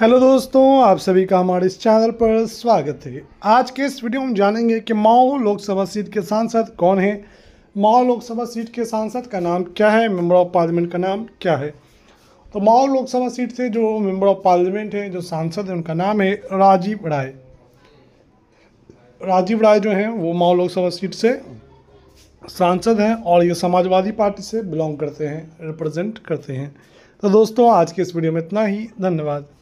Hello दोस्तों, आप सभी का हमारे इस चैनल पर स्वागत है। आज के इस वीडियो में जानेंगे कि माओ लोकसभा सीट के सांसद कौन है। माओ लोकसभा सीट के सांसद का नाम क्या है मेंबर ऑफ़ पार्लियामेंट का नाम क्या है? तो माओ लोकसभा सीट से जो मेंबर ऑफ़ पार्लियामेंट है, जो सांसद है, उनका नाम है राजीव राय। राजीव राय जो हैं, वो माओ लोकसभा सीट से सांसद हैं और ये समाजवादी पार्टी से बिलोंग करते हैं, रिप्रेजेंट करते हैं। तो दोस्तों, आज के इस वीडियो में इतना ही। धन्यवाद।